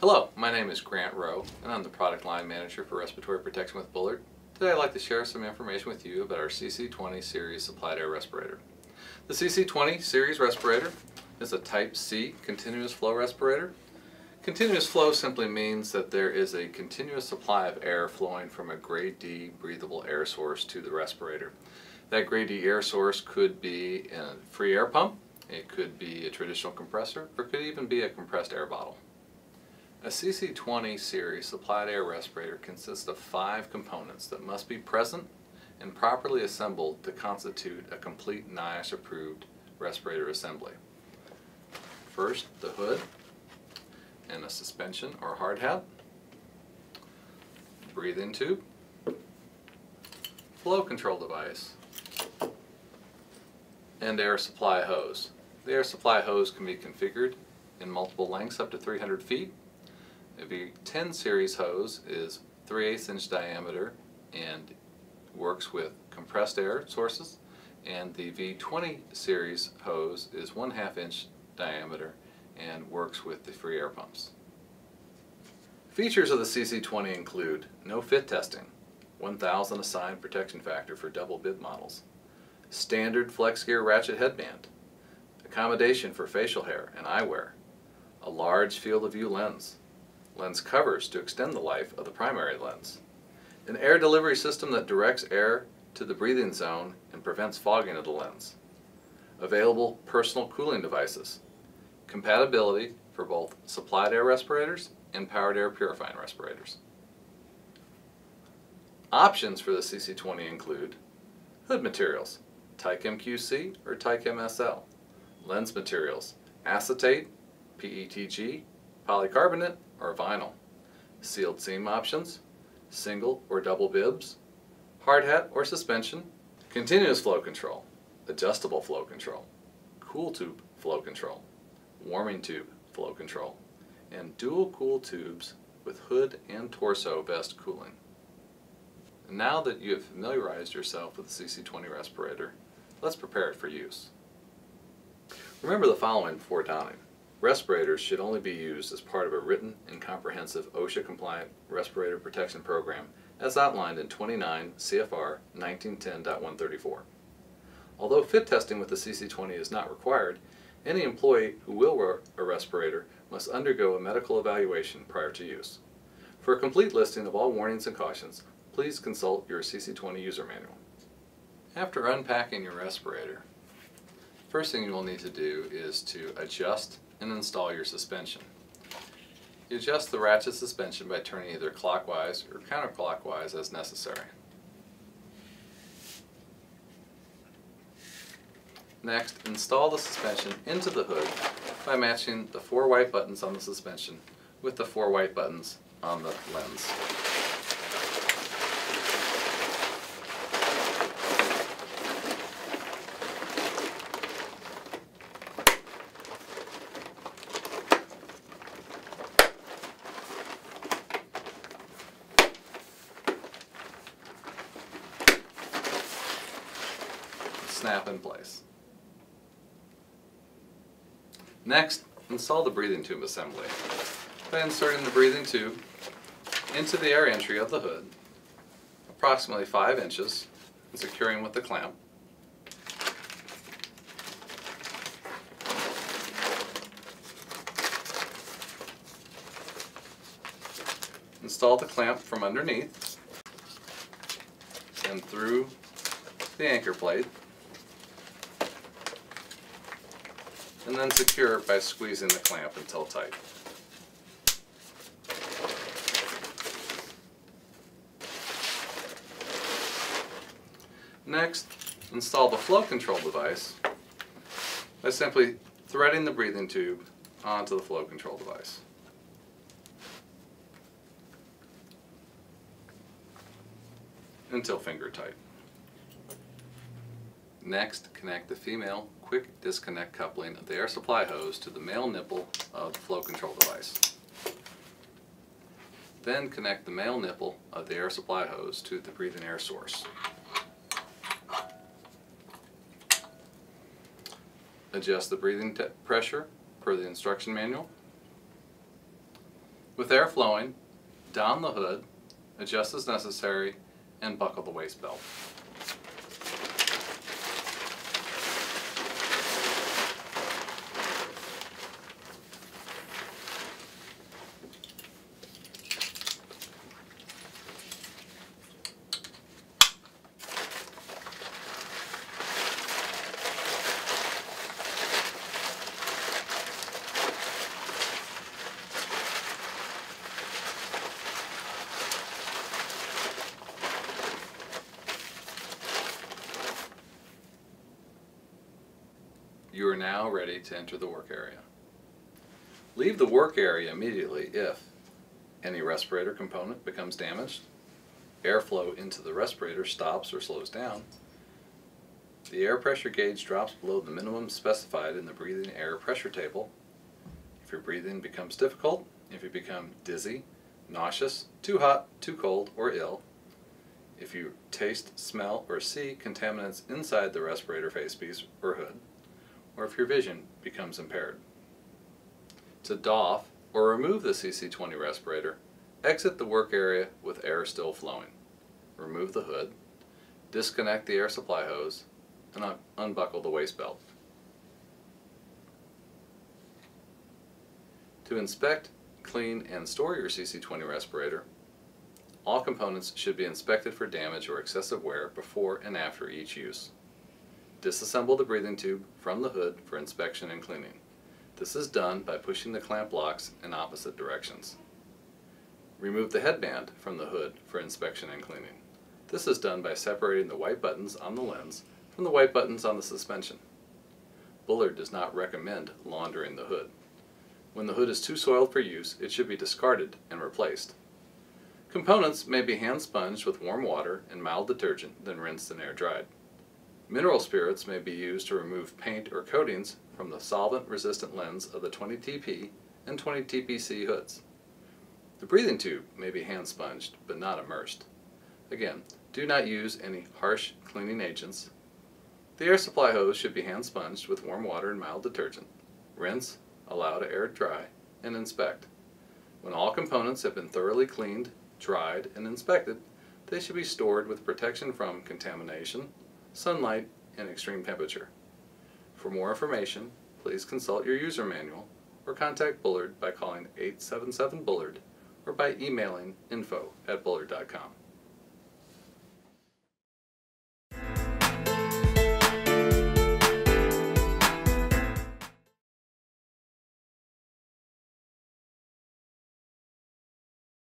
Hello, my name is Grant Rowe, and I'm the Product Line Manager for Respiratory Protection with Bullard. Today I'd like to share some information with you about our CC20 series supplied air respirator. The CC20 series respirator is a Type C continuous flow respirator. Continuous flow simply means that there is a continuous supply of air flowing from a grade D breathable air source to the respirator. That grade D air source could be a free air pump, it could be a traditional compressor, or it could even be a compressed air bottle. A CC20 series supplied air respirator consists of five components that must be present and properly assembled to constitute a complete NIOSH approved respirator assembly. First, the hood and a suspension or hard hat, breathing tube, flow control device, and air supply hose. The air supply hose can be configured in multiple lengths up to 300 feet the V10 series hose is 3 8 inch diameter and works with compressed air sources and the V20 series hose is 1 2 inch diameter and works with the free air pumps. Features of the CC20 include no fit testing, 1000 assigned protection factor for double bib models, standard flex gear ratchet headband, accommodation for facial hair and eyewear, a large field of view lens, lens covers to extend the life of the primary lens, an air delivery system that directs air to the breathing zone and prevents fogging of the lens, available personal cooling devices, compatibility for both supplied air respirators and powered air purifying respirators. Options for the CC20 include hood materials, Tychem QC or Tychem SL, lens materials, acetate, PETG, polycarbonate, or vinyl, sealed seam options, single or double bibs, hard hat or suspension, continuous flow control, adjustable flow control, cool tube flow control, warming tube flow control, and dual cool tubes with hood and torso vest cooling. Now that you have familiarized yourself with the CC20 respirator, let's prepare it for use. Remember the following before donning. Respirators should only be used as part of a written and comprehensive OSHA-compliant respirator protection program as outlined in 29 CFR 1910.134. Although fit testing with the CC20 is not required, any employee who will wear a respirator must undergo a medical evaluation prior to use. For a complete listing of all warnings and cautions, please consult your CC20 user manual. After unpacking your respirator, first thing you will need to do is to adjust and install your suspension. You adjust the ratchet suspension by turning either clockwise or counterclockwise as necessary. Next, install the suspension into the hood by matching the four white buttons on the suspension with the four white buttons on the lens. Snap in place. Next, install the breathing tube assembly by inserting the breathing tube into the air entry of the hood, approximately 5 inches, and securing with the clamp. Install the clamp from underneath and through the anchor plate and then secure by squeezing the clamp until tight. Next, install the flow control device by simply threading the breathing tube onto the flow control device. until finger tight. Next, connect the female quick disconnect coupling of the air supply hose to the male nipple of the flow control device. Then connect the male nipple of the air supply hose to the breathing air source. Adjust the breathing pressure per the instruction manual. With air flowing, down the hood, adjust as necessary, and buckle the waist belt. You are now ready to enter the work area. Leave the work area immediately if any respirator component becomes damaged, airflow into the respirator stops or slows down, the air pressure gauge drops below the minimum specified in the breathing air pressure table, if your breathing becomes difficult, if you become dizzy, nauseous, too hot, too cold, or ill, if you taste, smell, or see contaminants inside the respirator facepiece or hood, or if your vision becomes impaired. To doff or remove the CC20 respirator, exit the work area with air still flowing. Remove the hood, disconnect the air supply hose, and un unbuckle the waist belt. To inspect, clean, and store your CC20 respirator, all components should be inspected for damage or excessive wear before and after each use. Disassemble the breathing tube from the hood for inspection and cleaning. This is done by pushing the clamp locks in opposite directions. Remove the headband from the hood for inspection and cleaning. This is done by separating the white buttons on the lens from the white buttons on the suspension. Bullard does not recommend laundering the hood. When the hood is too soiled for use, it should be discarded and replaced. Components may be hand sponged with warm water and mild detergent, then rinsed and air dried. Mineral spirits may be used to remove paint or coatings from the solvent-resistant lens of the 20TP and 20TPC hoods. The breathing tube may be hand sponged, but not immersed. Again, do not use any harsh cleaning agents. The air supply hose should be hand sponged with warm water and mild detergent. Rinse, allow to air dry, and inspect. When all components have been thoroughly cleaned, dried, and inspected, they should be stored with protection from contamination, sunlight, and extreme temperature. For more information, please consult your user manual or contact Bullard by calling 877 Bullard or by emailing info at bullard.com.